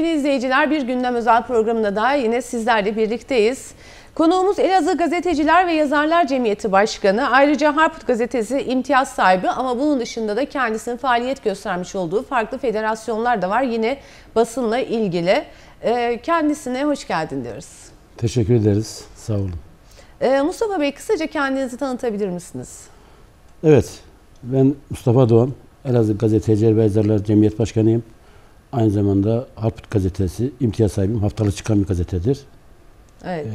izleyiciler bir gündem özel programında daha yine sizlerle birlikteyiz. Konuğumuz Elazığ Gazeteciler ve Yazarlar Cemiyeti Başkanı. Ayrıca Harput Gazetesi imtiyaz sahibi ama bunun dışında da kendisinin faaliyet göstermiş olduğu farklı federasyonlar da var. Yine basınla ilgili. Ee, kendisine hoş geldin diyoruz. Teşekkür ederiz. Sağ olun. Ee, Mustafa Bey kısaca kendinizi tanıtabilir misiniz? Evet. Ben Mustafa Doğan. Elazığ Gazeteciler ve Yazarlar Cemiyet Başkanıyım. Aynı zamanda Harput Gazetesi imtiyaz sahibiyim. Haftalık çıkan bir gazetedir. Evet. Ee,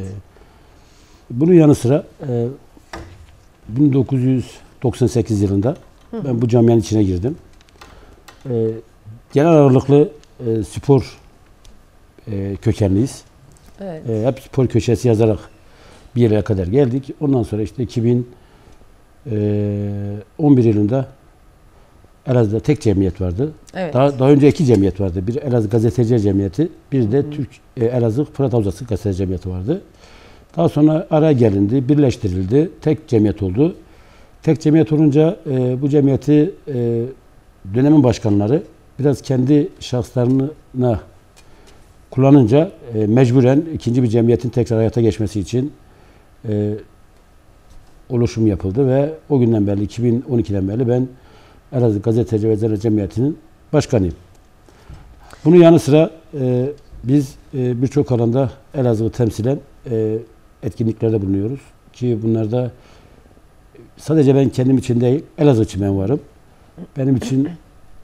bunun yanı sıra e, 1998 yılında hı hı. ben bu camianın içine girdim. E, genel ağırlıklı e, spor e, kökenliyiz. Evet. E, hep spor köşesi yazarak bir yere kadar geldik. Ondan sonra işte 2011 e, yılında Elazığ'da tek cemiyet vardı. Evet. Daha, daha önce iki cemiyet vardı. Bir Elazığ Gazeteciler Cemiyeti, bir de Hı. Türk e, Elazığ Fırat Havzası Gazeteciler Cemiyeti vardı. Daha sonra ara gelindi, birleştirildi. Tek cemiyet oldu. Tek cemiyet olunca e, bu cemiyeti e, dönemin başkanları biraz kendi şahslarına kullanınca e, mecburen ikinci bir cemiyetin tekrar hayata geçmesi için e, oluşum yapıldı ve o günden beri 2012'den beri ben Elazığ Gazeteci ve Yazarlar Cemiyeti'nin başkanıyım. Bunun yanı sıra e, biz e, birçok alanda Elazığ'ı temsilen e, etkinliklerde bulunuyoruz. Ki bunlarda sadece ben kendim için değil, Elazığ için ben varım. Benim için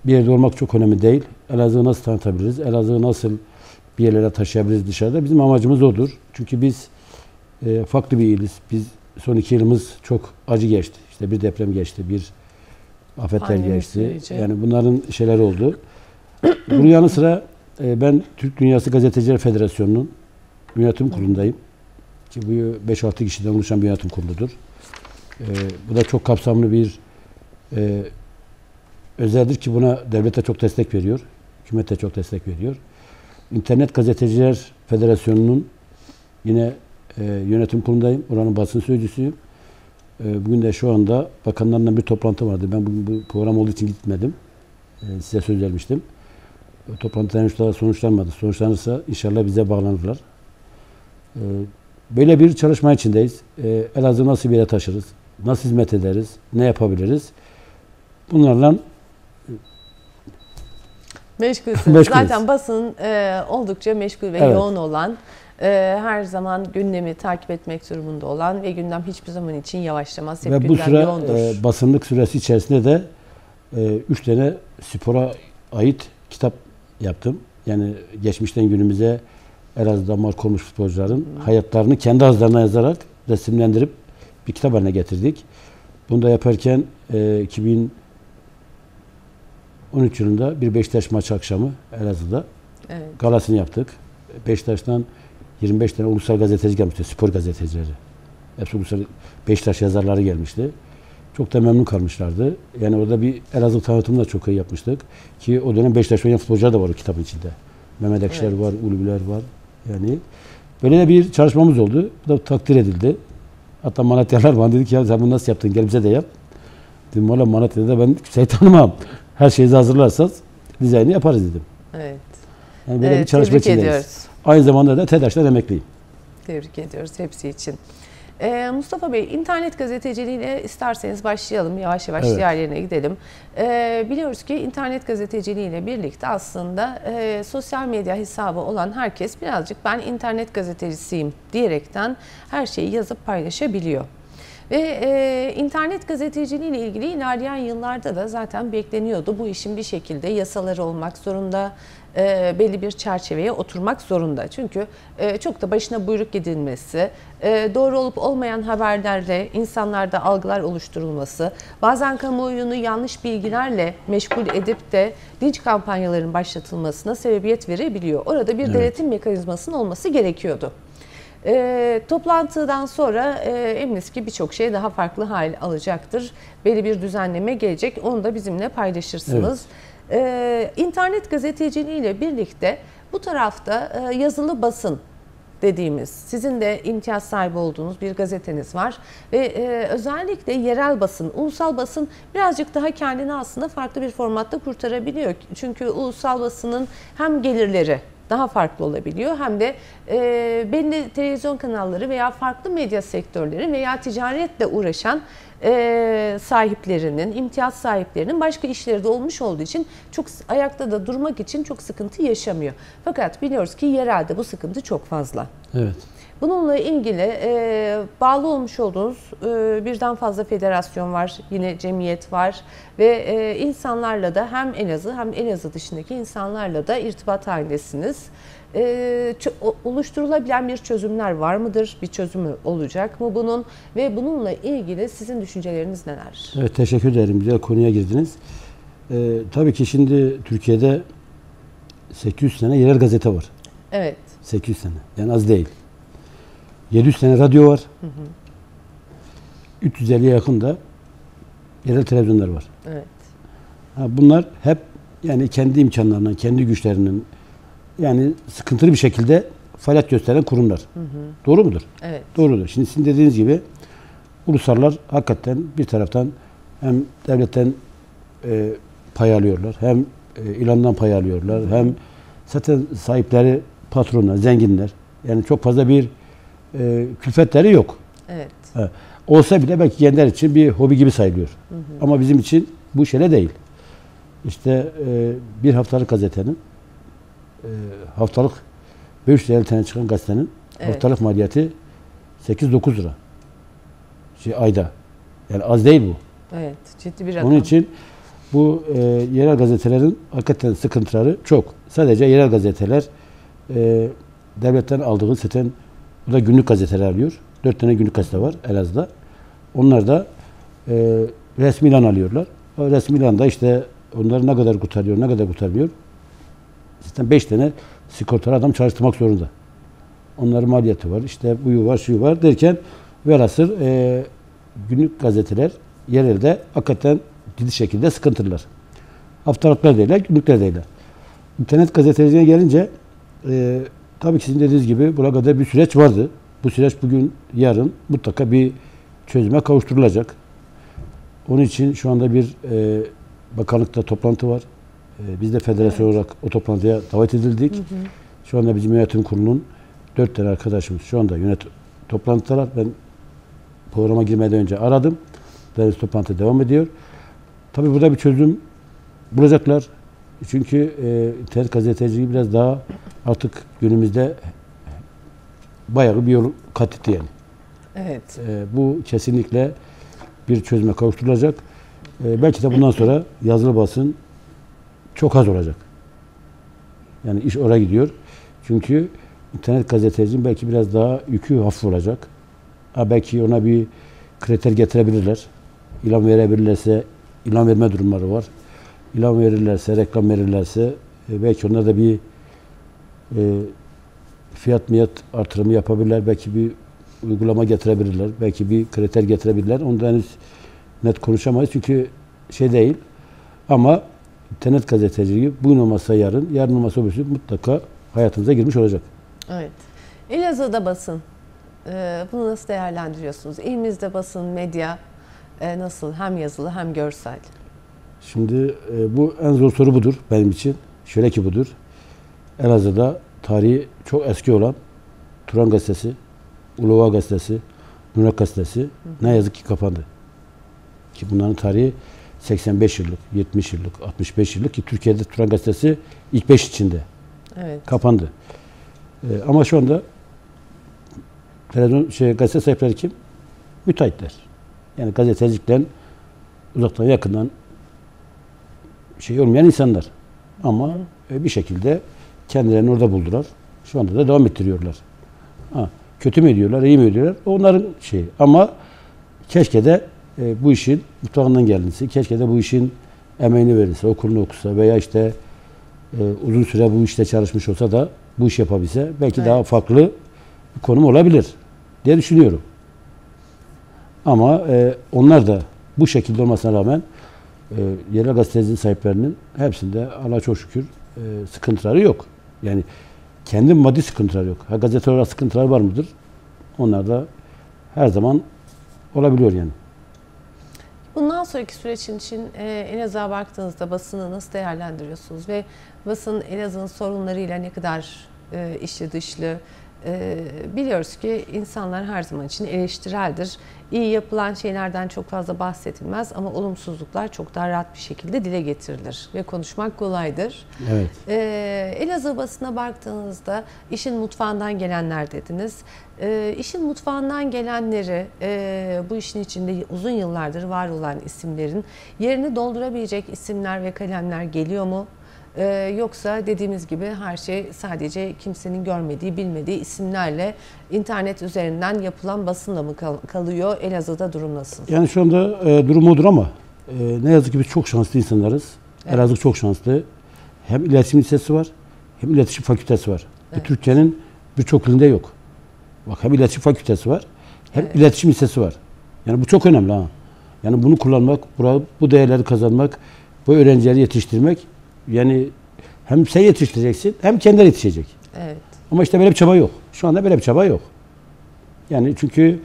bir yerde olmak çok önemli değil. Elazığ'ı nasıl tanıtabiliriz? Elazığ'ı nasıl bir yerlere taşıyabiliriz dışarıda? Bizim amacımız odur. Çünkü biz e, farklı bir iliz. Biz son iki yılımız çok acı geçti. İşte bir deprem geçti, bir afetler Pandemi geçti. Süreci. Yani bunların şeyler oldu. Bunun yanı sıra e, ben Türk Dünyası Gazeteciler Federasyonu'nun yönetim kurulundayım. Ki bu 5-6 kişiden oluşan bir yönetim kuruludur. E, bu da çok kapsamlı bir e, özeldir ki buna devlet de çok destek veriyor. Hükümet de çok destek veriyor. İnternet Gazeteciler Federasyonu'nun yine e, yönetim kurulundayım. Oranın basın sözcüsüyüm. E, bugün de şu anda bakanlarla bir toplantı vardı. Ben bugün bu program olduğu için gitmedim. E, size söz vermiştim. E, toplantı henüz daha sonuçlanmadı. Sonuçlanırsa inşallah bize bağlanırlar. E, böyle bir çalışma içindeyiz. Elazığ nasıl bir yere taşırız? Nasıl hizmet ederiz? Ne yapabiliriz? Bunlarla Meşgulsünüz. Zaten basın e, oldukça meşgul ve evet. yoğun olan her zaman gündemi takip etmek durumunda olan ve gündem hiçbir zaman için yavaşlamaz. Hep ve bu süre e, basınlık süresi içerisinde de e, üç tane spora ait kitap yaptım. Yani geçmişten günümüze Elazığ'da marka olmuş futbolcuların hmm. hayatlarını kendi ağızlarına yazarak resimlendirip bir kitap haline getirdik. Bunu da yaparken e, 2013 yılında bir Beşiktaş maçı akşamı Elazığ'da evet. galasını yaptık. Beşiktaş'tan 25 tane ulusal gazeteci gelmişti, spor gazetecileri. Hepsi ulusal Beşiktaş yazarları gelmişti. Çok da memnun kalmışlardı. Yani orada bir Elazığ tanıtımını da çok iyi yapmıştık. Ki o dönem Beşiktaş oynayan futbolcular da var o kitabın içinde. Mehmet Ekşiler evet. var, Ulubüler var. Yani böyle de bir çalışmamız oldu. Bu da takdir edildi. Hatta Malatyalar bana dedi ki ya sen bunu nasıl yaptın gel bize de yap. Dedim valla Malatya'da ben şey tanımam. Her şeyi hazırlarsanız dizaynı yaparız dedim. Evet. Yani böyle evet, bir çalışma içindeyiz. Ediyoruz. Aynı zamanda da TEDAŞ'tan emekliyim. Tebrik ediyoruz hepsi için. Ee, Mustafa Bey, internet gazeteciliğiyle isterseniz başlayalım. Yavaş yavaş evet. diğerlerine gidelim. Ee, biliyoruz ki internet gazeteciliğiyle birlikte aslında e, sosyal medya hesabı olan herkes birazcık ben internet gazetecisiyim diyerekten her şeyi yazıp paylaşabiliyor. Ve e, internet gazeteciliği ile ilgili ilerleyen yıllarda da zaten bekleniyordu. Bu işin bir şekilde yasaları olmak zorunda, e, belli bir çerçeveye oturmak zorunda. Çünkü e, çok da başına buyruk gidilmesi, e, doğru olup olmayan haberlerle insanlarda algılar oluşturulması, bazen kamuoyunu yanlış bilgilerle meşgul edip de linç kampanyalarının başlatılmasına sebebiyet verebiliyor. Orada bir evet. denetim mekanizmasının olması gerekiyordu. E, toplantıdan sonra e, eminiz ki birçok şey daha farklı hal alacaktır. Belli bir düzenleme gelecek. Onu da bizimle paylaşırsınız. Evet. E, internet gazeteciliği ile birlikte bu tarafta e, yazılı basın dediğimiz, sizin de imtiyaz sahibi olduğunuz bir gazeteniz var ve e, özellikle yerel basın, ulusal basın birazcık daha kendini aslında farklı bir formatta kurtarabiliyor. Çünkü ulusal basının hem gelirleri daha farklı olabiliyor. Hem de e, belli televizyon kanalları veya farklı medya sektörleri veya ticaretle uğraşan e, sahiplerinin, imtiyaz sahiplerinin başka işleri de olmuş olduğu için çok ayakta da durmak için çok sıkıntı yaşamıyor. Fakat biliyoruz ki yerelde bu sıkıntı çok fazla. Evet. Bununla ilgili e, bağlı olmuş olduğunuz e, birden fazla federasyon var, yine cemiyet var ve e, insanlarla da hem Elazığ hem Elazığ dışındaki insanlarla da irtibat halindesiniz. E, oluşturulabilen bir çözümler var mıdır? Bir çözümü olacak mı bunun? Ve bununla ilgili sizin düşünceleriniz neler? Evet teşekkür ederim. Güzel konuya girdiniz. E, tabii ki şimdi Türkiye'de 800 sene yerel gazete var. Evet. 800 sene. Yani az değil. 700 tane radyo var. Hı hı. 350'ye yakın da yerel televizyonlar var. Evet. Ha, bunlar hep yani kendi imkanlarından, kendi güçlerinin yani sıkıntılı bir şekilde faaliyet gösteren kurumlar. Hı hı. Doğru mudur? Evet. Doğrudur. Şimdi sizin dediğiniz gibi ulusallar hakikaten bir taraftan hem devletten e, pay alıyorlar, hem e, ilandan pay alıyorlar, hem zaten sahipleri patronlar, zenginler. Yani çok fazla bir e, külfetleri yok. Evet. Ha. Olsa bile belki kendileri için bir hobi gibi sayılıyor. Hı hı. Ama bizim için bu şöyle değil. İşte e, bir haftalık gazetenin e, haftalık 550 tane çıkan gazetenin evet. haftalık maliyeti 8-9 lira. Şey, ayda. Yani az değil bu. Evet. Ciddi bir rakam. Onun için bu e, yerel gazetelerin hakikaten sıkıntıları çok. Sadece yerel gazeteler e, devletten aldığı zaten bu da günlük gazeteler alıyor. Dört tane günlük gazete var Elazığ'da. Onlar da e, resmi ilan alıyorlar. O resmi ilanda işte onları ne kadar kurtarıyor, ne kadar kurtarmıyor. Zaten beş tane sigortalı adam çalıştırmak zorunda. Onların maliyeti var. İşte buyu var, şu var derken velhasıl e, günlük gazeteler yerelde hakikaten ciddi şekilde sıkıntılar. Haftalıklar değil, günlükler değil. İnternet gazeteciliğine gelince e, Tabii ki sizin dediğiniz gibi burada bir süreç vardı. Bu süreç bugün, yarın mutlaka bir çözüme kavuşturulacak. Onun için şu anda bir e, bakanlıkta toplantı var. E, biz de federasyon evet. olarak o toplantıya davet edildik. Hı hı. Şu anda bizim yönetim kurulunun dört tane arkadaşımız şu anda yönet toplantılar. Ben programa girmeden önce aradım. Deniz toplantı devam ediyor. Tabii burada bir çözüm bulacaklar. Çünkü e, internet gazeteciliği biraz daha artık günümüzde bayağı bir yol kat etti yani. Evet. E, bu kesinlikle bir çözüme kavuşturulacak. E, belki de bundan sonra yazılı basın çok az olacak. Yani iş oraya gidiyor. Çünkü internet gazetecinin belki biraz daha yükü hafif olacak. Ha, belki ona bir kriter getirebilirler. İlan verebilirlerse ilan verme durumları var ilan verirlerse, reklam verirlerse e, belki onlar da bir e, fiyat miyat artırımı yapabilirler. Belki bir uygulama getirebilirler. Belki bir kriter getirebilirler. Ondan henüz net konuşamayız. Çünkü şey değil. Ama internet gazeteciliği bugün olmasa yarın, yarın olmasa öbürsü mutlaka hayatımıza girmiş olacak. Evet. Elazığ'da basın. Ee, bunu nasıl değerlendiriyorsunuz? İlimizde basın, medya e, nasıl? Hem yazılı hem görsel. Şimdi e, bu en zor soru budur benim için. Şöyle ki budur. Elazığ'da tarihi çok eski olan Turan Gazetesi, Ulova Gazetesi, Nurak Gazetesi hı. ne yazık ki kapandı. Ki bunların tarihi 85 yıllık, 70 yıllık, 65 yıllık ki Türkiye'de Turan Gazetesi ilk 5 içinde. Evet. Kapandı. Ee, ama şu anda televizyon şey gazete sahipleri kim? Müteahhitler. Yani gazetecilikten uzaktan yakından şey olmayan insanlar. Ama e, bir şekilde kendilerini orada buldular. Şu anda da devam ettiriyorlar. Ha, kötü mü ediyorlar, iyi mi ediyorlar? Onların şeyi. Ama keşke de e, bu işin mutfağından gelinse, keşke de bu işin emeğini verirse, okulunu okusa veya işte e, uzun süre bu işte çalışmış olsa da bu iş yapabilse belki evet. daha farklı bir konum olabilir diye düşünüyorum. Ama e, onlar da bu şekilde olmasına rağmen e, yerel gazeteci sahiplerinin hepsinde Allah çok şükür e, sıkıntıları yok. Yani kendi maddi sıkıntıları yok. Ha, gazete olarak sıkıntılar var mıdır? Onlar da her zaman olabiliyor yani. Bundan sonraki süreç için e, Elazığ'a baktığınızda basını nasıl değerlendiriyorsunuz ve basın Elazığ'ın sorunlarıyla ne kadar e, içli dışlı. E, biliyoruz ki insanlar her zaman için eleştireldir. İyi yapılan şeylerden çok fazla bahsedilmez ama olumsuzluklar çok daha rahat bir şekilde dile getirilir ve konuşmak kolaydır. Evet. E, Elazığ basına baktığınızda işin mutfağından gelenler dediniz. E, işin mutfağından gelenleri e, bu işin içinde uzun yıllardır var olan isimlerin yerini doldurabilecek isimler ve kalemler geliyor mu? Ee, yoksa dediğimiz gibi her şey sadece kimsenin görmediği, bilmediği isimlerle internet üzerinden yapılan basınla mı kal- kalıyor? Elazığ'da durum nasıl? Yani şu anda e, durum odur ama e, ne yazık ki biz çok şanslı insanlarız. Evet. Elazığ çok şanslı. Hem iletişim lisesi var hem iletişim fakültesi var. Bu Evet. Türkiye'nin birçok ilinde yok. Bak hem iletişim fakültesi var hem Evet. iletişim lisesi var. Yani bu çok önemli ha. Yani bunu kullanmak, bu değerleri kazanmak, bu öğrencileri yetiştirmek yani hem sen yetiştireceksin hem kendileri yetişecek. Evet. Ama işte böyle bir çaba yok. Şu anda böyle bir çaba yok. Yani çünkü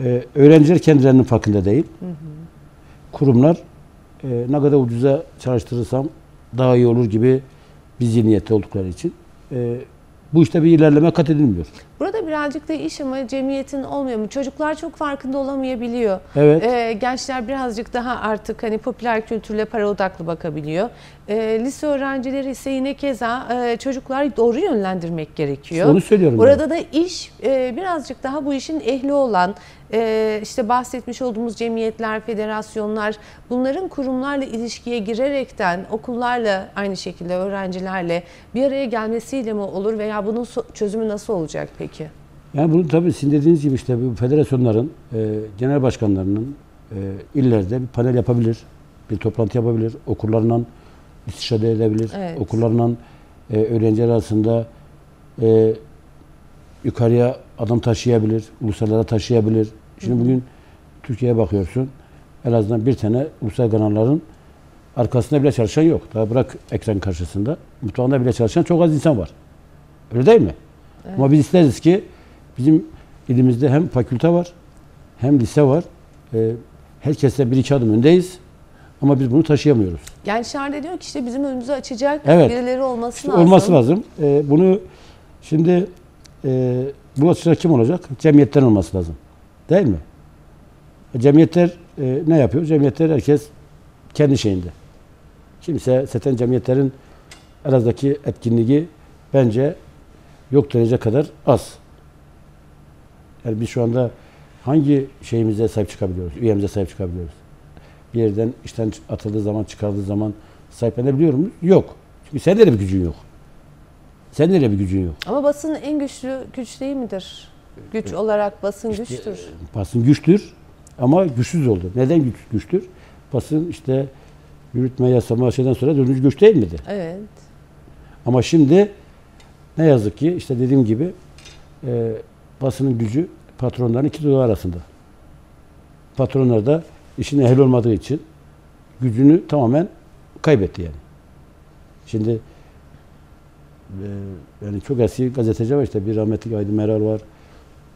e, öğrenciler kendilerinin farkında değil. Kurumlar e, ne kadar ucuza çalıştırırsam daha iyi olur gibi bir zihniyette oldukları için e, bu işte bir ilerleme kat edilmiyor. Burada birazcık da iş ama cemiyetin olmuyor mu? Çocuklar çok farkında olamayabiliyor. Evet. Ee, gençler birazcık daha artık hani popüler kültürle para odaklı bakabiliyor. Ee, lise öğrencileri ise yine keza e, çocuklar doğru yönlendirmek gerekiyor. Onu söylüyorum Orada da iş e, birazcık daha bu işin ehli olan e, işte bahsetmiş olduğumuz cemiyetler, federasyonlar bunların kurumlarla ilişkiye girerekten okullarla aynı şekilde öğrencilerle bir araya gelmesiyle mi olur veya bunun so- çözümü nasıl olacak peki? Yani bunu tabii sizin dediğiniz gibi işte bu federasyonların, e, genel başkanlarının e, illerde bir panel yapabilir, bir toplantı yapabilir, okullarla istişare edebilir, Evet. okullarla e, öğrenciler arasında e, yukarıya adam taşıyabilir, uluslararası taşıyabilir. Şimdi bugün Türkiye'ye bakıyorsun, en azından bir tane ulusal kanalların arkasında bile çalışan yok. Daha bırak ekran karşısında, mutfağında bile çalışan çok az insan var. Öyle değil mi? Ama biz isteriz ki bizim ilimizde hem fakülte var hem lise var. Ee, herkese bir iki adım öndeyiz. Ama biz bunu taşıyamıyoruz. Gençler de diyor ki işte bizim önümüzü açacak Evet. birileri olması İşte lazım. olması lazım. Ee, bunu şimdi e, bu açıdan kim olacak? Cemiyetten olması lazım. Değil mi? E, cemiyetler e, ne yapıyor? Cemiyetler herkes kendi şeyinde. Kimse zaten cemiyetlerin aradaki etkinliği bence yok derece kadar az. Yani biz şu anda hangi şeyimize sahip çıkabiliyoruz? Üyemize sahip çıkabiliyoruz. Bir yerden işten atıldığı zaman, çıkardığı zaman sahiplenebiliyor muyuz? Yok. Çünkü sende de bir gücün yok. Sende de bir gücün yok. Ama basın en güçlü güç değil midir? Güç olarak basın güçtür. Basın güçtür ama güçsüz oldu. Neden güç, güçtür? Basın işte yürütme, yasama şeyden sonra dördüncü güç değil miydi? Evet. Ama şimdi ne yazık ki işte dediğim gibi e, basının gücü patronların iki dudağı arasında. Patronlar da işin ehil olmadığı için gücünü tamamen kaybetti yani. Şimdi e, yani çok eski gazeteci var işte bir rahmetli Aydın Meral var.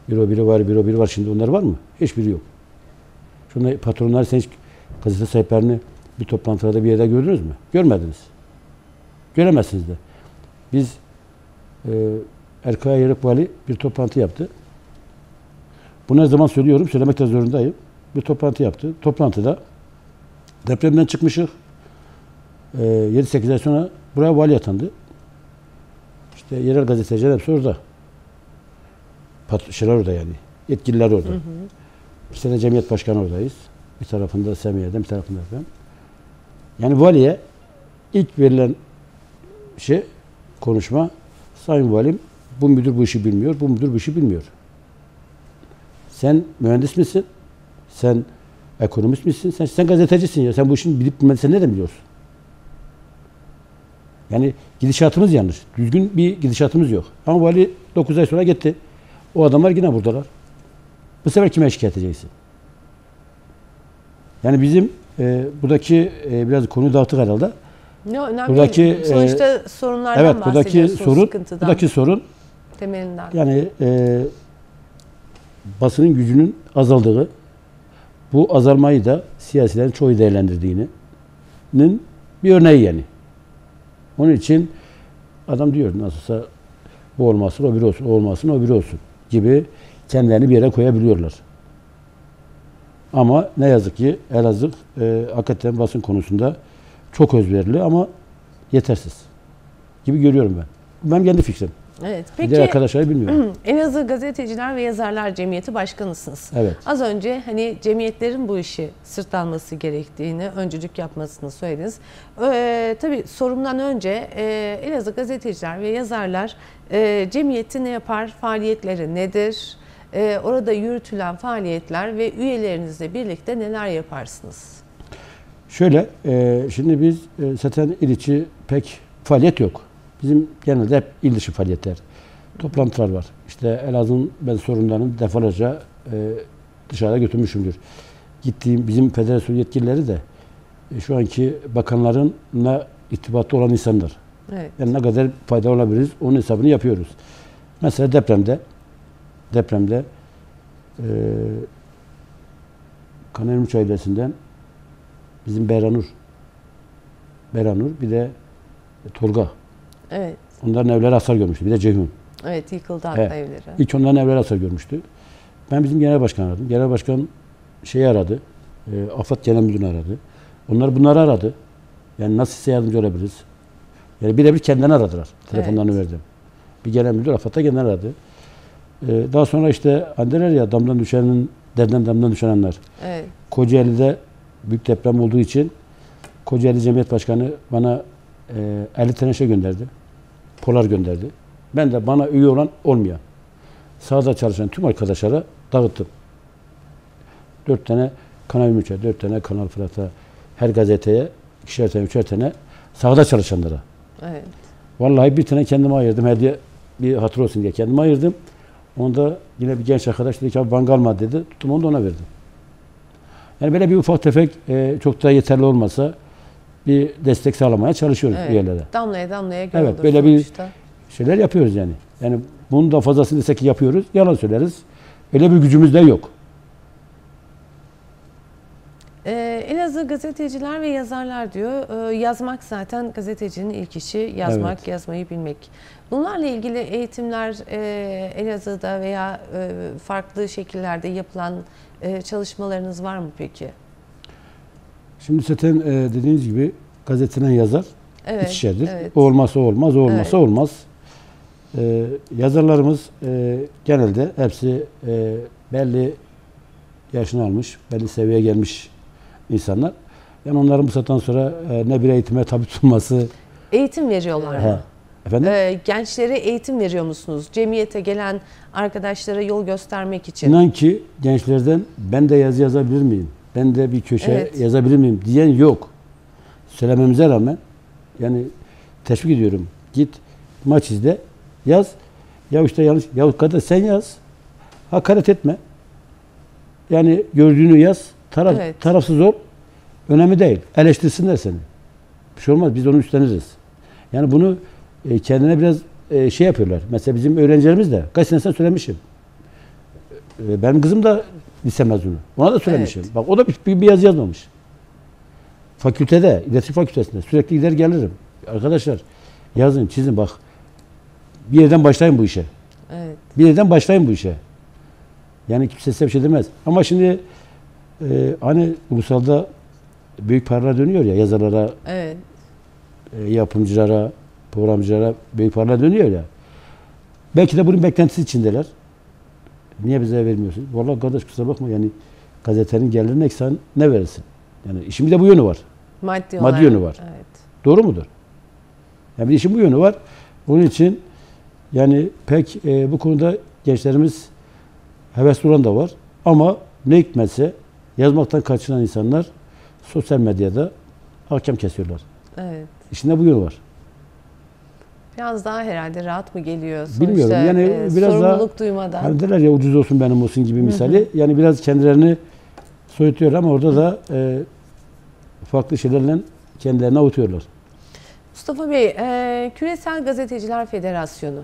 Büro biri var, büro biri var. Şimdi onlar var mı? Hiçbiri yok. Şunda patronlar sen hiç gazete sahiplerini bir toplantıda bir yerde gördünüz mü? Görmediniz. Göremezsiniz de. Biz e, Yarık Vali bir toplantı yaptı. Bunu her zaman söylüyorum, söylemek de zorundayım. Bir toplantı yaptı. Toplantıda depremden çıkmışık. E, 7-8 ay sonra buraya vali atandı. İşte yerel gazeteciler hepsi orada. Pat şeyler orada yani. Yetkililer orada. Bir sene cemiyet başkanı oradayız. Bir tarafında Semiye'den, bir tarafında ben. Yani valiye ilk verilen şey konuşma Sayın Valim bu müdür bu işi bilmiyor, bu müdür bu işi bilmiyor. Sen mühendis misin? Sen ekonomist misin? Sen, sen gazetecisin ya. Sen bu işin bilip bilmediğini sen nereden biliyorsun? Yani gidişatımız yanlış. Düzgün bir gidişatımız yok. Ama vali 9 ay sonra gitti. O adamlar yine buradalar. Bu sefer kime şikayet edeceksin? Yani bizim e, buradaki e, biraz konuyu dağıttık herhalde. Ne önemli Buradaki. Sonuçta sorunlardan Evet buradaki sorun, sıkıntıdan, buradaki sorun temelinden. yani e, basının gücünün azaldığı, bu azalmayı da siyasilerin çoğu değerlendirdiğinin bir örneği yani. Onun için adam diyor nasılsa Bu olmasın, o biri olsun, o olmasın, o biri olsun gibi kendilerini bir yere koyabiliyorlar. Ama ne yazık ki Elazığ e, hakikaten basın konusunda çok özverili ama yetersiz gibi görüyorum ben. Ben kendi fikrim. Evet. Peki, Diğer arkadaşları bilmiyorum. Elazığ Gazeteciler ve Yazarlar Cemiyeti Başkanısınız. Evet. Az önce hani cemiyetlerin bu işi sırtlanması gerektiğini, öncülük yapmasını söylediniz. Ee, tabii sorumdan önce e, Elazığ Gazeteciler ve Yazarlar e, cemiyeti ne yapar, faaliyetleri nedir? E, orada yürütülen faaliyetler ve üyelerinizle birlikte neler yaparsınız? Şöyle, e, şimdi biz e, zaten il içi pek faaliyet yok. Bizim genelde hep il dışı faaliyetler. Toplantılar var. İşte Elazığ'ın ben sorunlarını defalarca e, dışarıda götürmüşümdür. Gittiğim bizim federasyon yetkilileri de e, şu anki bakanlarınla irtibatlı olan insanlar. Evet. Yani ne kadar fayda olabiliriz onun hesabını yapıyoruz. Mesela depremde depremde e, Kanermuç ailesinden bizim Beranur Beranur bir de Tolga Evet. Onların evleri hasar görmüştü. Bir de Ceyhun. Evet yıkıldı hatta evet. evleri. İlk onların evleri hasar görmüştü. Ben bizim genel başkan aradım. Genel başkan şeyi aradı. E, AFAD Genel Müdürünü aradı. Onlar bunları aradı. Yani nasıl size yardımcı olabiliriz? Yani birebir kendilerini aradılar. Telefonlarını evet. verdim. Bir genel müdür AFAD'da genel aradı. Ee, daha sonra işte andeler ya damdan düşenin, derden damdan düşenler. Evet. Kocaeli'de büyük deprem olduğu için Kocaeli Cemiyet Başkanı bana e, 50 tane şey gönderdi. Polar gönderdi. Ben de bana üye olan olmayan, sahada çalışan tüm arkadaşlara dağıttım. Dört tane Kanal Müç'e, dört tane Kanal Fırat'a, her gazeteye ikişer tane, üçer tane sahada çalışanlara. Evet. Vallahi bir tane kendime ayırdım. Hediye bir hatır olsun diye kendime ayırdım. Onda yine bir genç arkadaş dedi ki abi Van alma dedi. Tuttum onu da ona verdim. Yani böyle bir ufak tefek e, çok da yeterli olmasa bir destek sağlamaya çalışıyoruz evet, üyelere. Damlaya damlaya göl Evet böyle sonuçta. bir şeyler yapıyoruz yani. Yani bunun da fazlasını desek yapıyoruz. Yalan söyleriz. Öyle bir gücümüz de yok. Ee, Elazığ gazeteciler ve yazarlar diyor. Ee, yazmak zaten gazetecinin ilk işi. Yazmak, evet. yazmayı bilmek. Bunlarla ilgili eğitimler e, Elazığ'da veya e, farklı şekillerde yapılan e, çalışmalarınız var mı peki? Şimdi zaten e, dediğiniz gibi gazeteden yazar evet, içişerdir. Evet. O olmazsa olmaz, o olmazsa evet. olmaz. E, yazarlarımız e, genelde hepsi e, belli yaşını almış, belli seviyeye gelmiş insanlar. Yani onların bu saatten sonra e, ne bir eğitime tabi tutulması. Eğitim veriyorlar mı? Efendim? Ee, gençlere eğitim veriyor musunuz? Cemiyete gelen arkadaşlara yol göstermek için. İnan ki gençlerden ben de yazı yazabilir miyim? Ben de bir köşe evet. yazabilir miyim diyen yok. Söylememize rağmen yani teşvik ediyorum. Git maç izle, yaz. Ya işte yanlış, ya kadar sen yaz. Hakaret etme. Yani gördüğünü yaz. Taraf, evet. Tarafsız ol. Önemli değil. Eleştirsinler seni. Bir şey olmaz. Biz onu üstleniriz. Yani bunu e, kendine biraz e, şey yapıyorlar. Mesela bizim öğrencilerimiz de kaç senesinde söylemişim. E, benim kızım da lise mezunu. Ona da söylemişim. Evet. Bak o da bir, bir yazı yazmamış. Fakültede, iletişim fakültesinde sürekli gider gelirim. Arkadaşlar yazın, çizin bak. Bir yerden başlayın bu işe. Evet. Bir yerden başlayın bu işe. Yani kimse size bir şey demez. Ama şimdi e, hani ulusalda büyük paralar dönüyor ya yazarlara, evet. e, yapımcılara, programcılara büyük paralar dönüyor ya. Belki de bunun beklentisi içindeler. Niye bize vermiyorsun? Vallahi kardeş kusura bakma yani gazetenin gelirine eksen ne verirsin? Yani işin bir de bu yönü var. Maddi, Maddi yönü var. Evet. Doğru mudur? Yani bir işin bu yönü var. Onun için yani pek e, bu konuda gençlerimiz hevesli olan da var. Ama ne hikmetse yazmaktan kaçınan insanlar sosyal medyada hakem kesiyorlar. Evet. İşinde bu yönü var. Biraz daha herhalde rahat mı geliyor? Sonuçta, Bilmiyorum. Yani e, biraz sorumluluk daha, duymadan. Hani derler ya ucuz olsun benim olsun gibi misali. Hı hı. Yani biraz kendilerini soyutuyor ama orada da e, farklı şeylerle kendilerini avutuyorlar. Mustafa Bey, e, Küresel Gazeteciler Federasyonu.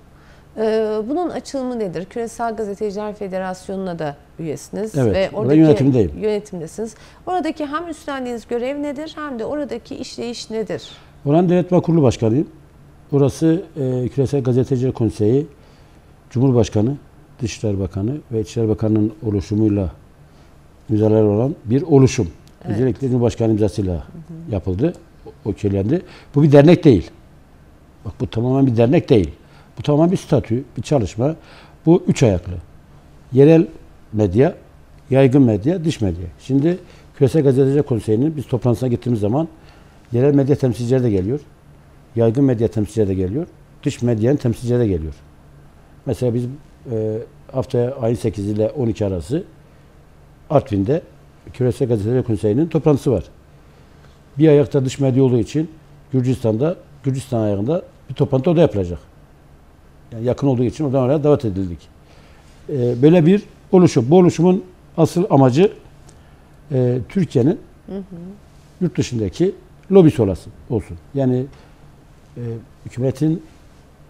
E, bunun açılımı nedir? Küresel Gazeteciler Federasyonu'na da üyesiniz. Evet, ve oradaki yönetimdeyim. Yönetimdesiniz. Oradaki hem üstlendiğiniz görev nedir hem de oradaki işleyiş nedir? Oran Denetleme Kurulu Başkanıyım. Burası e, Küresel Gazeteciler Konseyi Cumhurbaşkanı, Dışişleri Bakanı ve İçişleri Bakanı'nın oluşumuyla imzalar olan bir oluşum. Evet. Özellikle Cumhurbaşkanı imzasıyla hı hı. yapıldı, okeylendi. Bu bir dernek değil. Bak bu tamamen bir dernek değil. Bu tamamen bir statü, bir çalışma. Bu üç ayaklı. Yerel medya, yaygın medya, dış medya. Şimdi Küresel Gazeteciler Konseyi'nin biz toplantısına gittiğimiz zaman yerel medya temsilcileri de geliyor. Yaygın medya temsilcileri de geliyor. Dış medyanın temsilcileri de geliyor. Mesela biz e, haftaya ayın 8 ile 12 arası Artvin'de Küresel Gazeteciler Konseyi'nin toplantısı var. Bir ayakta dış medya olduğu için Gürcistan'da, Gürcistan ayağında bir toplantı orada yapılacak. Yani yakın olduğu için oradan oraya davet edildik. Ee, böyle bir oluşum. Bu oluşumun asıl amacı e, Türkiye'nin yurt dışındaki lobisi olası olsun. Yani e, hükümetin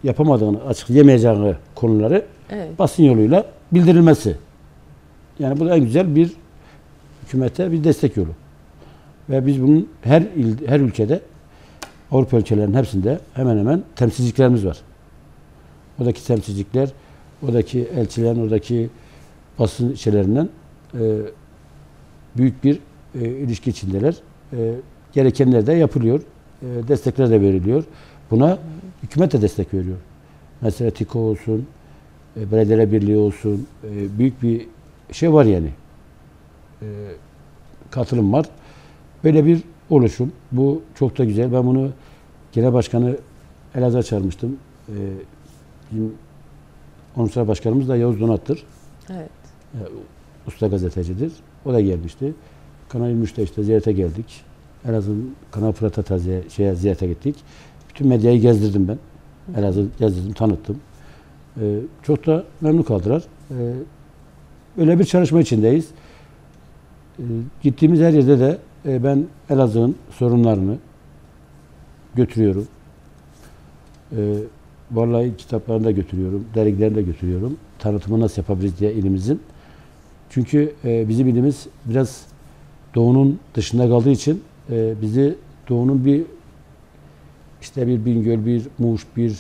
yapamadığını, açıklayamayacağı konuları evet. basın yoluyla bildirilmesi. Yani bu da en güzel bir hükümete bir destek yolu. Ve biz bunun her il, her ülkede Avrupa ülkelerinin hepsinde hemen hemen temsilciliklerimiz var. Oradaki temsilcilikler, oradaki elçilerin, oradaki basın şeylerinden e, büyük bir e, ilişki içindeler. E, gerekenler de yapılıyor. E, destekler de veriliyor. Buna hükümet de destek veriyor. Mesela TİKO olsun, e, belediyeler birliği olsun, e, büyük bir şey var yani. E, katılım var. Böyle bir oluşum. Bu çok da güzel. Ben bunu Genel Başkanı Elazığ'a çağırmıştım. E, bizim Onursal Başkanımız da Yavuz Donat'tır. Evet. E, usta gazetecidir. O da gelmişti. Kanal 23'te işte ziyarete geldik. Elazığ'ın Kanal Fırat'a şeye, ziyarete gittik. Bütün medyayı gezdirdim ben. Elazığ gezdirdim, tanıttım. Ee, çok da memnun kaldılar. Ee, öyle bir çalışma içindeyiz. Ee, gittiğimiz her yerde de e, ben Elazığ'ın sorunlarını götürüyorum. Ee, vallahi kitaplarını da götürüyorum, dergilerini de götürüyorum. Tanıtımı nasıl yapabiliriz diye ilimizin. Çünkü e, bizim ilimiz biraz doğunun dışında kaldığı için e, bizi doğunun bir işte bir Bingöl, bir Muş, bir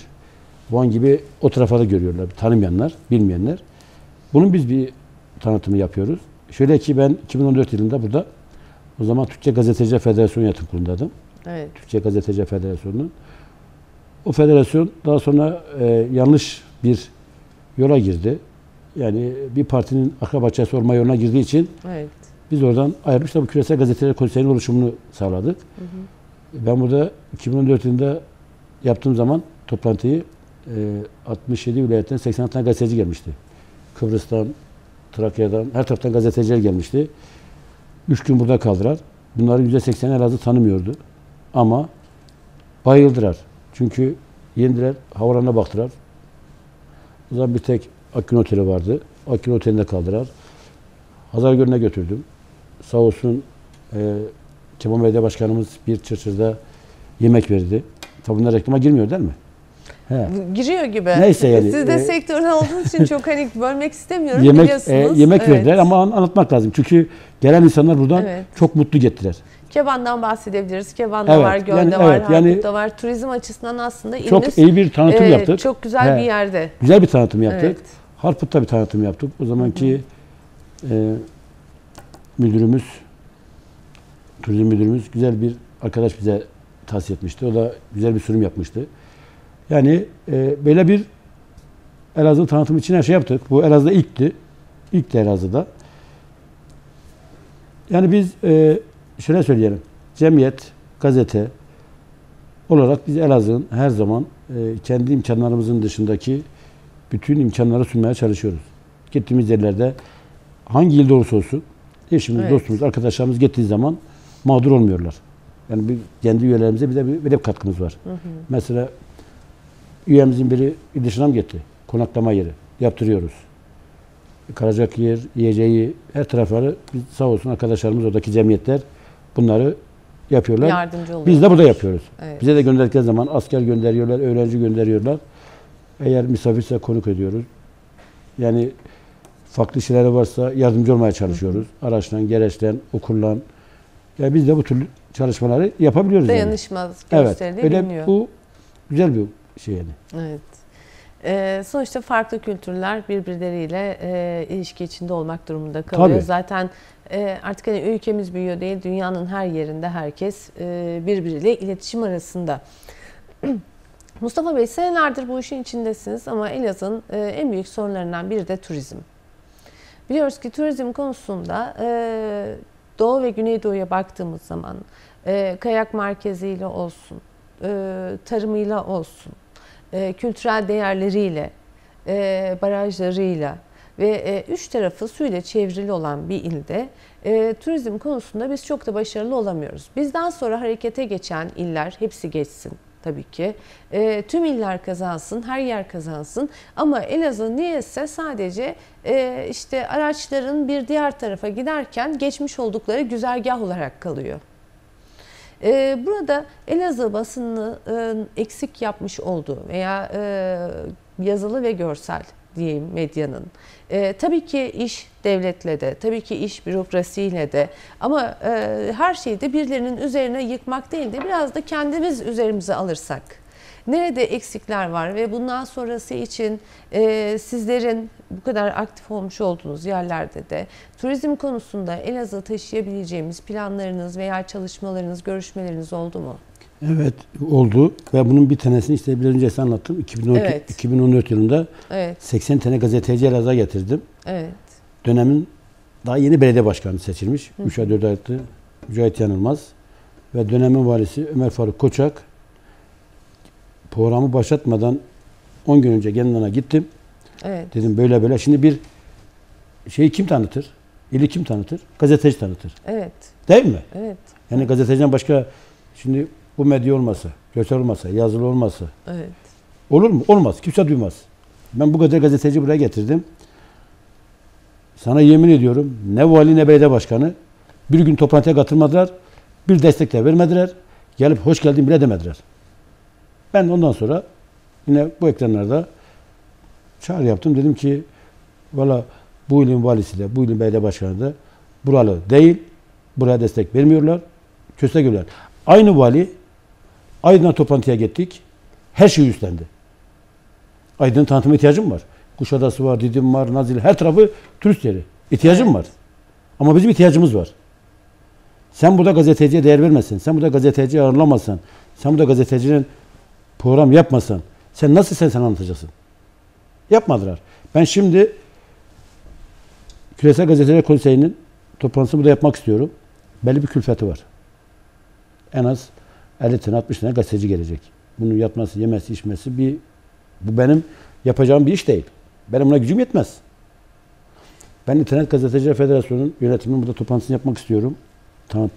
Van gibi o tarafa da görüyorlar. Tanımayanlar, bilmeyenler. Bunun biz bir tanıtımı yapıyoruz. Şöyle ki ben 2014 yılında burada o zaman Türkçe Gazeteciler Federasyonu yönetim kurulundaydım. Evet. Türkçe Gazeteciler Federasyonu'nun. O federasyon daha sonra e, yanlış bir yola girdi. Yani bir partinin akrabaçası olma yoluna girdiği için evet. biz oradan ayrılmış da bu Küresel Gazeteciler Konseyi'nin oluşumunu sağladık. Hı hı. Ben burada 2014 yılında yaptığım zaman toplantıyı e, 67 vilayetten 80 tane gazeteci gelmişti. Kıbrıs'tan, Trakya'dan, her taraftan gazeteciler gelmişti. Üç gün burada kaldılar. Bunların %80'i Elazığ tanımıyordu. Ama bayıldılar. Çünkü yendiler, havalarına baktılar. O zaman bir tek Akgün Oteli vardı. Akgün Oteli'nde kaldılar. Hazar Gölü'ne götürdüm. Sağ olsun e, Kemal Belediye Başkanımız bir çırçırda yemek verdi. Tabi bunlar reklama girmiyor değil mi? He. Giriyor gibi. Neyse yani. Siz de e, sektörden olduğunuz için çok hani bölmek istemiyorum yemek, biliyorsunuz. E, yemek evet. verdiler ama anlatmak lazım. Çünkü gelen insanlar buradan evet. çok mutlu gittiler. Keban'dan bahsedebiliriz. Keban'da evet, var, Göl'de yani, var, evet, yani, var. Turizm açısından aslında iliniz çok iyi bir tanıtım e, yaptık. Çok güzel He, bir yerde. Güzel bir tanıtım yaptık. Evet. Harput'ta bir tanıtım yaptık. O zamanki e, müdürümüz, turizm müdürümüz güzel bir arkadaş bize tavsiye etmişti. O da güzel bir sunum yapmıştı. Yani e, böyle bir Elazığ tanıtım için her şey yaptık. Bu Elazığ'da ilkti. İlk de Elazığ'da. Yani biz e, şöyle söyleyelim. Cemiyet, gazete olarak biz Elazığ'ın her zaman e, kendi imkanlarımızın dışındaki bütün imkanları sunmaya çalışıyoruz. Gittiğimiz yerlerde hangi ilde olursa olsun eşimiz, evet. dostumuz, arkadaşlarımız gittiği zaman mağdur olmuyorlar. Yani bir, kendi üyelerimize bir de bir, bir de bir katkımız var. Hı hı. Mesela üyemizin biri dışına mı gitti? Konaklama yeri. Yaptırıyoruz. Kalacak yer, yiyeceği, her tarafları biz sağ olsun arkadaşlarımız oradaki cemiyetler bunları yapıyorlar. Yardımcı oluyorlar. Biz de burada yapıyoruz. Evet. Bize de gönderdikleri zaman asker gönderiyorlar, öğrenci gönderiyorlar. Eğer misafirse konuk ediyoruz. Yani farklı şeyleri varsa yardımcı olmaya çalışıyoruz. Hı hı. Araçla, gereçle, okullan. Yani biz de bu tür çalışmaları yapabiliyoruz. Dayanışma yani. gösterdiği evet, öyle, Bu güzel bir şey yani. Evet. E, sonuçta farklı kültürler birbirleriyle e, ilişki içinde olmak durumunda kalıyor. Tabii. Zaten e, artık hani ülkemiz büyüyor değil, dünyanın her yerinde herkes e, birbiriyle iletişim arasında. Mustafa Bey senelerdir bu işin içindesiniz ama Elazığ'ın e, en büyük sorunlarından biri de turizm. Biliyoruz ki turizm konusunda e, Doğu ve Güneydoğu'ya baktığımız zaman e, kayak merkeziyle olsun, e, tarımıyla olsun, e, kültürel değerleriyle, e, barajlarıyla ve e, üç tarafı suyla çevrili olan bir ilde e, turizm konusunda biz çok da başarılı olamıyoruz. Bizden sonra harekete geçen iller hepsi geçsin tabii ki. E, tüm iller kazansın, her yer kazansın. Ama Elazığ niyeyse sadece e, işte araçların bir diğer tarafa giderken geçmiş oldukları güzergah olarak kalıyor. E, burada Elazığ basını e, eksik yapmış olduğu veya e, yazılı ve görsel diyeyim medyanın. E, tabii ki iş devletle de, tabii ki iş bürokrasiyle de ama e, her şeyi de birilerinin üzerine yıkmak değil de biraz da kendimiz üzerimize alırsak. Nerede eksikler var ve bundan sonrası için e, sizlerin bu kadar aktif olmuş olduğunuz yerlerde de turizm konusunda Elazığ taşıyabileceğimiz planlarınız veya çalışmalarınız, görüşmeleriniz oldu mu? Evet oldu ve bunun bir tanesini işte biraz önce size anlattım. 2012, evet. 2014 yılında evet. 80 tane gazeteci Elazığ'a getirdim. Evet. Dönemin daha yeni belediye başkanı seçilmiş. 3 ay 4 aylıktı. Mücahit Yanılmaz ve dönemin valisi Ömer Faruk Koçak programı başlatmadan 10 gün önce kendine gittim. Evet. Dedim böyle böyle. Şimdi bir şeyi kim tanıtır? İli kim tanıtır? Gazeteci tanıtır. Evet. Değil mi? Evet. Yani gazeteciden başka şimdi bu medya olmasa, görsel olmasa, yazılı olmasa. Evet. Olur mu? Olmaz. Kimse duymaz. Ben bu kadar gazeteci buraya getirdim. Sana yemin ediyorum ne vali ne belediye başkanı bir gün toplantıya katılmadılar. Bir destek de vermediler. Gelip hoş geldin bile demediler. Ben ondan sonra yine bu ekranlarda çağrı yaptım. Dedim ki valla bu ilin valisi de bu ilin belediye başkanı da buralı değil. Buraya destek vermiyorlar. Köste görüyorlar. Aynı vali Aydın'a toplantıya gittik. Her şeyi üstlendi. Aydın tanıtıma ihtiyacım var. Kuşadası var, Didim var, Nazil, her tarafı turist yeri. İhtiyacım evet. var. Ama bizim ihtiyacımız var. Sen burada gazeteciye değer vermezsen, sen burada gazeteciyi ağırlamazsan, sen burada gazetecinin program yapmasan, sen nasıl sen sen anlatacaksın? Yapmadılar. Ben şimdi Küresel Gazeteciler Konseyi'nin toplantısını burada yapmak istiyorum. Belli bir külfeti var. En az 50 tane 60 tane gazeteci gelecek. Bunu yapması, yemesi, içmesi bir bu benim yapacağım bir iş değil. Benim buna gücüm yetmez. Ben İnternet Gazeteciler Federasyonu'nun yönetiminin burada toplantısını yapmak istiyorum. Tanı,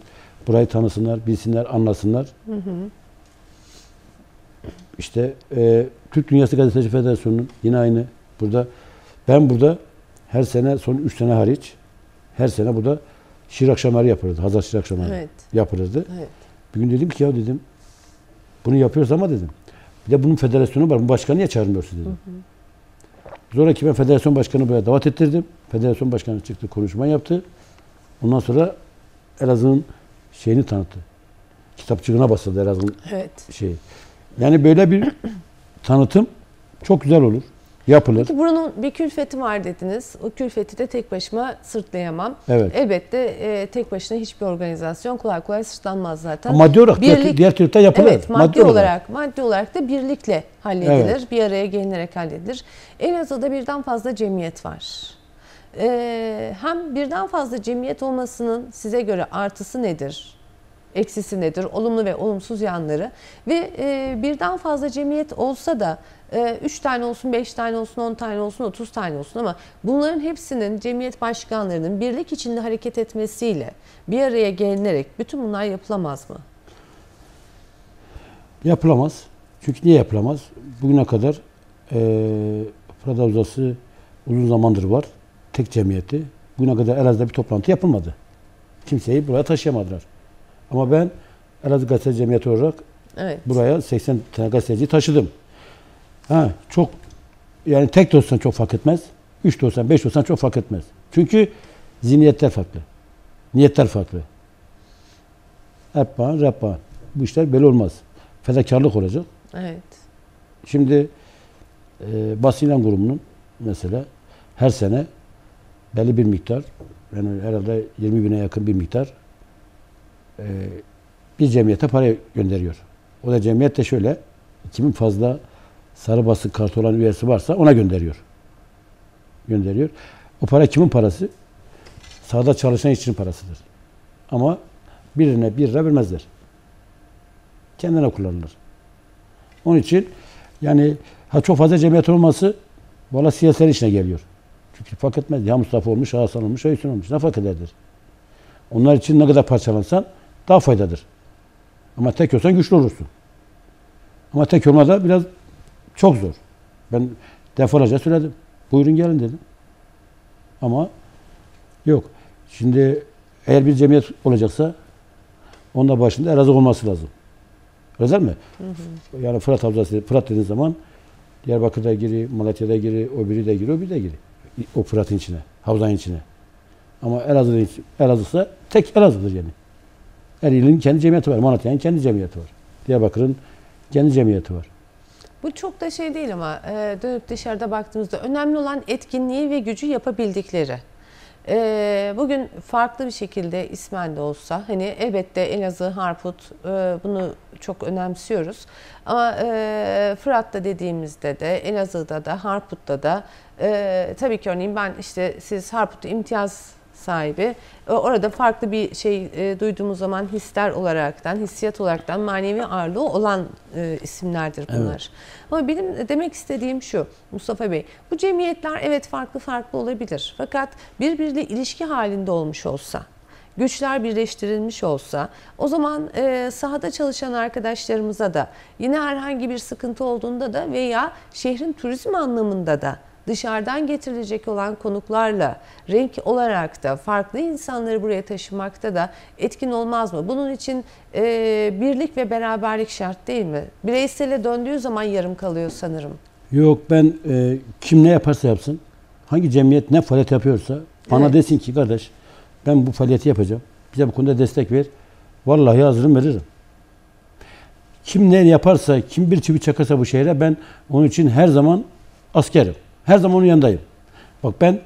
burayı tanısınlar, bilsinler, anlasınlar. Hı hı. İşte e, Türk Dünyası Gazeteci Federasyonu'nun yine aynı burada. Ben burada her sene son 3 sene hariç her sene burada şiir akşamları yapılırdı. Hazar şiir akşamları evet. yapılırdı. Evet. Bir gün dedim ki ya dedim bunu yapıyoruz ama dedim. Bir de bunun federasyonu var. Bu başkanı niye çağırmıyorsun dedim. Hı hı. Sonraki ben federasyon başkanı buraya davet ettirdim. Federasyon başkanı çıktı, konuşma yaptı. Ondan sonra Elazığ'ın şeyini tanıttı. Kitapçığına basıldı Elazığ'ın evet. şeyi. Yani böyle bir tanıtım çok güzel olur yapılır. Peki buranın bir külfeti var dediniz. O külfeti de tek başıma sırtlayamam. Evet. Elbette e, tek başına hiçbir organizasyon kolay kolay sırtlanmaz zaten. Ama maddi olarak Birlik, diğer türlü yapılır. Evet, maddi, maddi olarak, olarak maddi olarak da birlikle halledilir. Evet. Bir araya gelinerek halledilir. Elazığ'da birden fazla cemiyet var. Ee, hem birden fazla cemiyet olmasının size göre artısı nedir? Eksisi nedir? Olumlu ve olumsuz yanları. Ve e, birden fazla cemiyet olsa da 3 ee, tane olsun, 5 tane olsun, 10 tane olsun, 30 tane olsun ama bunların hepsinin cemiyet başkanlarının birlik içinde hareket etmesiyle bir araya gelinerek bütün bunlar yapılamaz mı? Yapılamaz. Çünkü niye yapılamaz? Bugüne kadar e, Fırat Havzası uzun zamandır var. Tek cemiyeti. Bugüne kadar Elazığ'da bir toplantı yapılmadı. Kimseyi buraya taşıyamadılar. Ama ben Elazığ Gazeteci Cemiyeti olarak evet. buraya 80 tane gazeteci taşıdım. Ha, çok yani tek de olsan çok fark etmez. Üç de olsan, beş de olsan çok fark etmez. Çünkü zihniyetler farklı. Niyetler farklı. Rap bağın. Bu işler böyle olmaz. Fedakarlık olacak. Evet. Şimdi e, Basilan grubunun mesela her sene belli bir miktar yani herhalde 20 bine yakın bir miktar e, bir cemiyete para gönderiyor. O da cemiyet şöyle kimin fazla sarı basık kartı olan üyesi varsa ona gönderiyor. Gönderiyor. O para kimin parası? Sahada çalışan işçinin parasıdır. Ama birine bir lira vermezler. Kendine kullanılır. Onun için yani ha çok fazla cemiyet olması valla siyasetin işine geliyor. Çünkü fark etmez. Ya Mustafa olmuş, Hasan olmuş, Hüseyin olmuş. Ne fark ederdir? Onlar için ne kadar parçalansan daha faydadır. Ama tek olsan güçlü olursun. Ama tek olmada biraz çok zor. Ben defalarca söyledim. Buyurun gelin dedim. Ama yok. Şimdi eğer bir cemiyet olacaksa onda başında Elazığ olması lazım. Öyle mi? Hı hı. Yani Fırat Havzası, Fırat dediğin zaman Diyarbakır'da giri, Malatya'da giri, o biri de giri, o biri de giri. O Fırat'ın içine, havzanın içine. Ama Elazığ'da Elazığ'sa tek Elazığ'dır yani. Her ilin kendi cemiyeti var. Malatya'nın kendi cemiyeti var. Diyarbakır'ın kendi cemiyeti var. Bu çok da şey değil ama e, dönüp dışarıda baktığımızda önemli olan etkinliği ve gücü yapabildikleri. E, bugün farklı bir şekilde ismen de olsa hani elbette Elazığ, Harput e, bunu çok önemsiyoruz. Ama Fırat'ta dediğimizde de Elazığ'da da Harput'ta da tabii ki örneğin ben işte siz Harput'ta imtiyaz sahibi. E, orada farklı bir şey e, duyduğumuz zaman hisler olaraktan, hissiyat olaraktan manevi ağırlığı olan e, isimlerdir bunlar. Evet. Ama benim demek istediğim şu Mustafa Bey, bu cemiyetler evet farklı farklı olabilir. Fakat birbiriyle ilişki halinde olmuş olsa, güçler birleştirilmiş olsa o zaman e, sahada çalışan arkadaşlarımıza da yine herhangi bir sıkıntı olduğunda da veya şehrin turizm anlamında da dışarıdan getirilecek olan konuklarla renk olarak da farklı insanları buraya taşımakta da etkin olmaz mı? Bunun için e, birlik ve beraberlik şart değil mi? Bireysele döndüğü zaman yarım kalıyor sanırım. Yok ben e, kim ne yaparsa yapsın, hangi cemiyet ne faaliyet yapıyorsa bana evet. desin ki kardeş ben bu faaliyeti yapacağım. Bize bu konuda destek ver. Vallahi hazırım veririm. Kim ne yaparsa, kim bir çivi çakarsa bu şehre ben onun için her zaman askerim. Her zaman onun yanındayım. Bak ben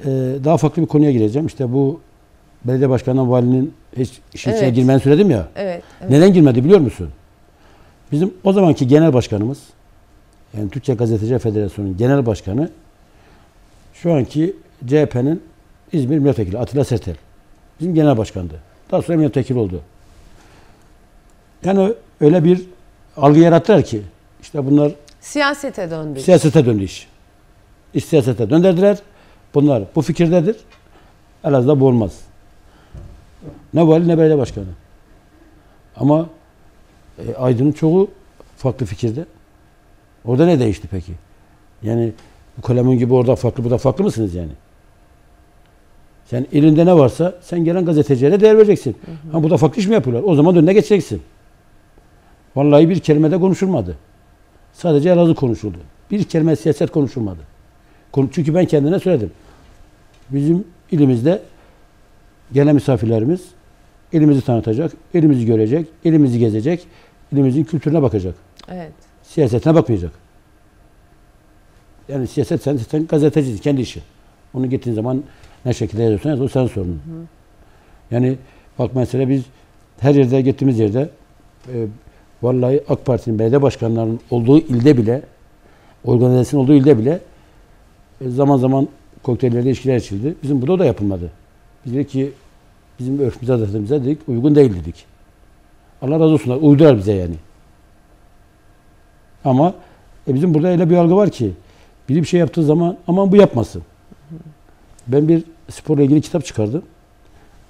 e, daha farklı bir konuya gireceğim. İşte bu belediye başkanının valinin hiç işin evet. içine girmeni söyledim ya. Evet, evet. Neden girmedi biliyor musun? Bizim o zamanki genel başkanımız yani Türkçe Gazeteci Federasyonu'nun genel başkanı şu anki CHP'nin İzmir milletvekili Atilla Sertel. Bizim genel başkandı. Daha sonra milletvekili oldu. Yani öyle bir algı yarattılar ki işte bunlar siyasete döndü. Siyasete döndü iş siyasete döndürdüler. Bunlar bu fikirdedir. Elazığ'da bu olmaz. Ne vali ne belediye başkanı. Ama e, Aydın'ın çoğu farklı fikirde. Orada ne değişti peki? Yani bu kalemin gibi orada farklı, burada farklı mısınız yani? Sen elinde ne varsa sen gelen gazetecilere değer vereceksin. Hı hı. Ha burada farklı iş mi yapıyorlar? O zaman önüne geçeceksin. Vallahi bir kelimede konuşulmadı. Sadece Elazığ konuşuldu. Bir kelime siyaset konuşulmadı. Çünkü ben kendine söyledim. Bizim ilimizde gelen misafirlerimiz elimizi tanıtacak, elimizi görecek, elimizi gezecek, ilimizin kültürüne bakacak. Evet. Siyasetine bakmayacak. Yani siyaset sen, sen gazetecisin, kendi işi. Onu gittiğin zaman ne şekilde yazıyorsan yaz, o senin sorunun. Hı. Yani bak mesela biz her yerde gittiğimiz yerde e, vallahi AK Parti'nin belediye başkanlarının olduğu ilde bile organizasyon olduğu ilde bile zaman zaman kokteyllerde ilişkiler açıldı. Bizim burada da yapılmadı. Biz dedik ki bizim örfümüze, adetimize dedik uygun değil dedik. Allah razı olsunlar. Uydular bize yani. Ama e bizim burada öyle bir algı var ki biri bir şey yaptığı zaman aman bu yapmasın. Ben bir sporla ilgili kitap çıkardım.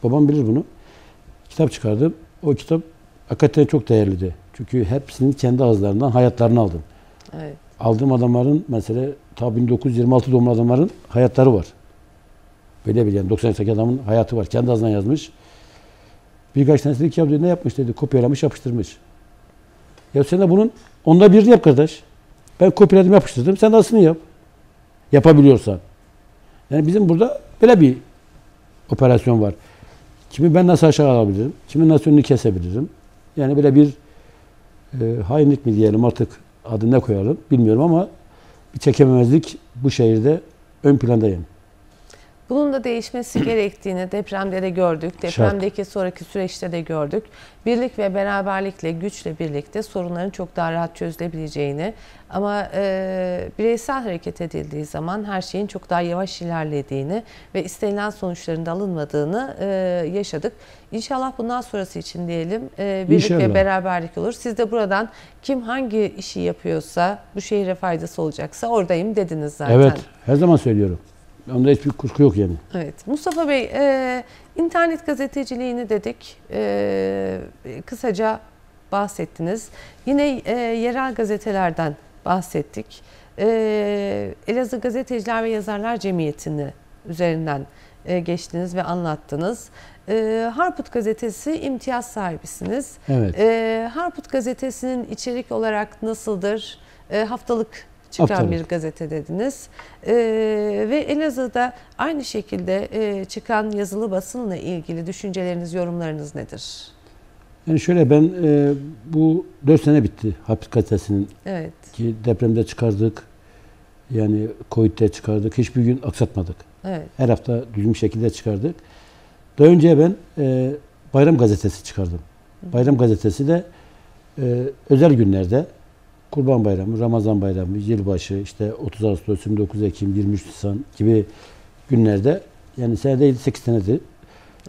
Babam bilir bunu. Kitap çıkardım. O kitap hakikaten çok değerliydi. Çünkü hepsinin kendi ağızlarından hayatlarını aldım. Evet. Aldığım adamların mesela ta 1926 doğumlu adamların hayatları var. Böyle bir yani 98 adamın hayatı var. Kendi ağzından yazmış. Birkaç tanesi dedi ki ya ne yapmış dedi. Kopyalamış yapıştırmış. Ya sen de bunun onda birini yap kardeş. Ben kopyaladım yapıştırdım. Sen de aslını yap. Yapabiliyorsan. Yani bizim burada böyle bir operasyon var. Kimi ben nasıl aşağı alabilirim? Kimin nasıl önünü kesebilirim? Yani böyle bir e, hainlik mi diyelim artık adını ne koyalım bilmiyorum ama bir çekememezlik bu şehirde ön plandayım. Bunun da değişmesi gerektiğini depremde de gördük. Depremdeki Şart. sonraki süreçte de gördük. Birlik ve beraberlikle, güçle birlikte sorunların çok daha rahat çözülebileceğini ama e, bireysel hareket edildiği zaman her şeyin çok daha yavaş ilerlediğini ve istenilen sonuçların da alınmadığını e, yaşadık. İnşallah bundan sonrası için diyelim e, birlik İnşallah. ve beraberlik olur. Siz de buradan kim hangi işi yapıyorsa, bu şehire faydası olacaksa oradayım dediniz zaten. Evet, her zaman söylüyorum. Onda hiçbir kuşku yok yani. Evet. Mustafa Bey, e, internet gazeteciliğini dedik. E, kısaca bahsettiniz. Yine e, yerel gazetelerden bahsettik. E, Elazığ Gazeteciler ve Yazarlar Cemiyeti'ni üzerinden e, geçtiniz ve anlattınız. E, Harput Gazetesi imtiyaz sahibisiniz. Evet. E, Harput Gazetesi'nin içerik olarak nasıldır? E, haftalık çıkan Haftalık. bir gazete dediniz. E, ve Elazığ'da aynı şekilde e, çıkan yazılı basınla ilgili düşünceleriniz, yorumlarınız nedir? Yani şöyle ben e, bu 4 sene bitti Hapis gazetesinin. Evet. Ki depremde çıkardık. Yani Covid'de çıkardık. Hiçbir gün aksatmadık. Evet. Her hafta düzgün şekilde çıkardık. Daha önce ben e, Bayram gazetesi çıkardım. Bayram gazetesi de e, özel günlerde Kurban Bayramı, Ramazan Bayramı, yılbaşı, işte 30 Ağustos, 29 Ekim, 23 Nisan gibi günlerde yani senede 7-8 senedir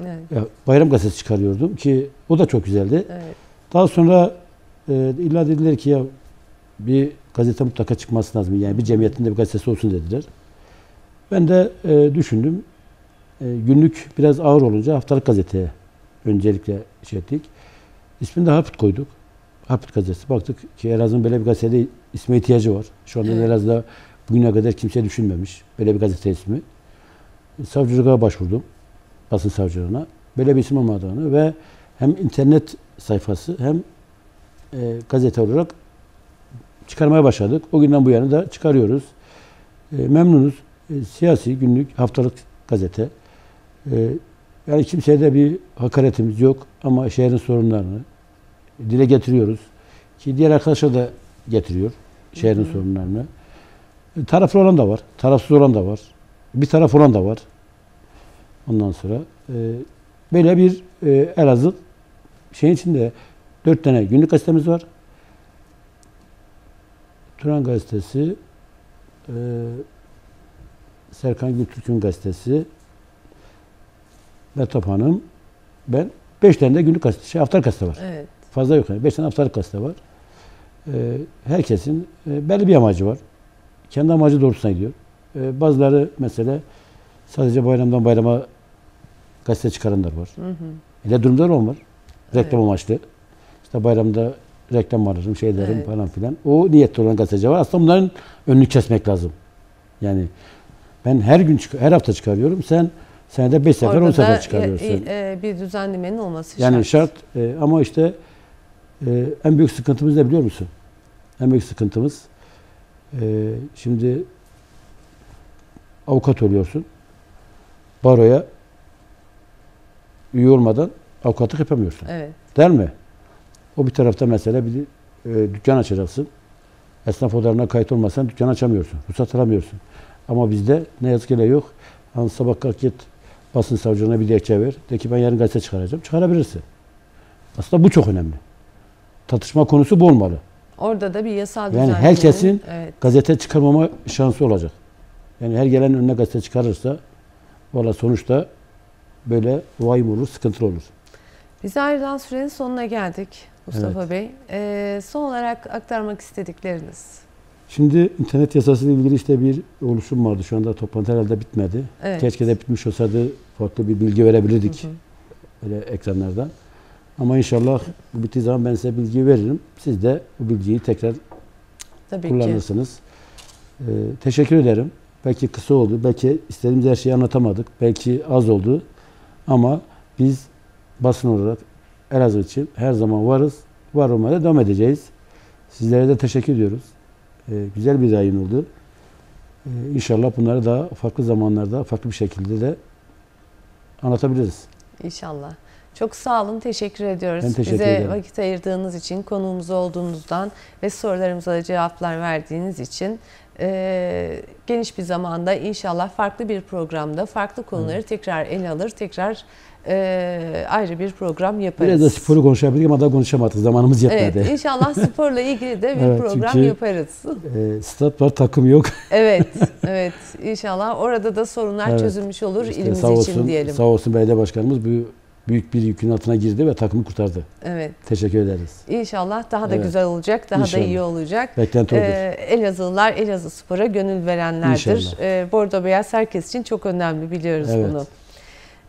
evet. bayram gazetesi çıkarıyordum ki o da çok güzeldi. Evet. Daha sonra e, illa dediler ki ya bir gazete mutlaka çıkması lazım. Yani bir cemiyetinde bir gazetesi olsun dediler. Ben de e, düşündüm. E, günlük biraz ağır olunca haftalık gazeteye öncelikle şey ettik. İsmini de Harput koyduk. Harput gazetesi. Baktık ki Elazığ'ın böyle bir gazetede isme ihtiyacı var. Şu anda evet. Elazığ'da bugüne kadar kimse düşünmemiş. Böyle bir gazete ismi. Savcılığa başvurdum. Basın savcılığına. Böyle bir isim olmadığını ve hem internet sayfası hem e, gazete olarak çıkarmaya başladık. O günden bu yana da çıkarıyoruz. E, memnunuz. E, siyasi, günlük, haftalık gazete. E, yani kimseye de bir hakaretimiz yok ama şehrin sorunlarını, dile getiriyoruz. Ki diğer arkadaşlar da getiriyor şehrin hı hı. sorunlarını. E, taraflı olan da var, tarafsız olan da var. Bir taraf olan da var. Ondan sonra e, böyle bir e, Elazığ şeyin içinde dört tane günlük gazetemiz var. Turan gazetesi, e, Serkan Gültürk'ün gazetesi, Metap Hanım, ben beş tane de günlük gazete, şey, haftalık gazete var. Evet. Fazla yok. Yani. Beş tane haftalık gazete var. Ee, herkesin e, belli bir amacı var. Kendi amacı doğrultusuna gidiyor. Ee, bazıları mesela sadece bayramdan bayrama gazete çıkaranlar var. Hı hı. Öyle durumlar var. Reklam evet. amaçlı. İşte bayramda reklam alırım, şey derim evet. falan filan. O niyetli olan gazeteci var. Aslında bunların önünü kesmek lazım. Yani ben her gün her hafta çıkarıyorum. Sen senede 5 sefer 10 sefer çıkarıyorsun. E, e, bir düzenlemenin olması yani şart. Yani şart e, ama işte ee, en büyük sıkıntımız ne biliyor musun? En büyük sıkıntımız e, şimdi avukat oluyorsun. Baroya üye olmadan avukatlık yapamıyorsun. Evet. Değil mi? O bir tarafta mesela bir e, dükkan açacaksın. Esnaf odalarına kayıt olmasan dükkan açamıyorsun. Ruhsat alamıyorsun. Ama bizde ne yazık ki yok. Hani sabah kalk git basın savcılığına bir dilekçe ver. De ki ben yarın gazete çıkaracağım. Çıkarabilirsin. Aslında bu çok önemli tartışma konusu bu olmalı. Orada da bir yasal Yani herkesin evet. gazete çıkarmama şansı olacak. Yani her gelen önüne gazete çıkarırsa valla sonuçta böyle vahim olur, sıkıntılı olur. Biz ayrılan sürenin sonuna geldik Mustafa evet. Bey. Ee, son olarak aktarmak istedikleriniz. Şimdi internet yasası ile ilgili işte bir oluşum vardı. Şu anda toplantı herhalde bitmedi. Evet. Keşke de bitmiş olsaydı farklı bir bilgi verebilirdik. Hı hı. Öyle ekranlardan. Ama inşallah bu bittiği zaman ben size bilgi veririm. Siz de bu bilgiyi tekrar Tabii kullanırsınız. Ee, teşekkür ederim. Belki kısa oldu. Belki istediğimiz her şeyi anlatamadık. Belki az oldu. Ama biz basın olarak Elazığ için her zaman varız. Var olmaya devam edeceğiz. Sizlere de teşekkür ediyoruz. Ee, güzel bir yayın oldu. Ee, inşallah bunları da farklı zamanlarda, farklı bir şekilde de anlatabiliriz. İnşallah. Çok sağ olun, teşekkür ediyoruz. Ben teşekkür Bize ederim. vakit ayırdığınız için, konuğumuz olduğunuzdan ve sorularımıza da cevaplar verdiğiniz için e, geniş bir zamanda inşallah farklı bir programda farklı konuları evet. tekrar ele alır, tekrar e, ayrı bir program yaparız. Biraz da sporu konuşabilirim ama da konuşamadık. Zamanımız yetmedi. Evet, inşallah sporla ilgili de bir evet, program çünkü, yaparız. E, stat var, takım yok. evet, evet. İnşallah orada da sorunlar evet. çözülmüş olur işte ilimiz sağ olsun, için diyelim. Sağ olsun belediye başkanımız bu büyük bir yükün altına girdi ve takımı kurtardı. Evet. Teşekkür ederiz. İnşallah daha da evet. güzel olacak, daha İnşallah. da iyi olacak. Beklenti odur. Ee, Elazığlılar Elazığ Spor'a gönül verenlerdir. İnşallah. Ee, Bordo Beyaz herkes için çok önemli biliyoruz evet. bunu.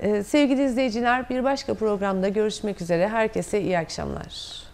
Ee, sevgili izleyiciler bir başka programda görüşmek üzere. Herkese iyi akşamlar.